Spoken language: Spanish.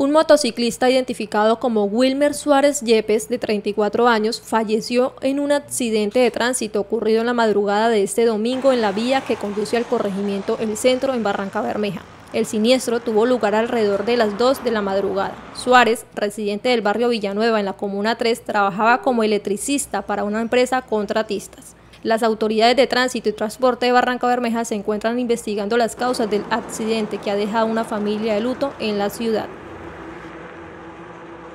Un motociclista identificado como Wilmer Suárez Yepes, de 34 años, falleció en un accidente de tránsito ocurrido en la madrugada de este domingo en la vía que conduce al corregimiento El Centro en Barranca Bermeja. El siniestro tuvo lugar alrededor de las 2 de la madrugada. Suárez, residente del barrio Villanueva en la Comuna 3, trabajaba como electricista para una empresa contratistas. Las autoridades de tránsito y transporte de Barranca Bermeja se encuentran investigando las causas del accidente que ha dejado una familia de luto en la ciudad.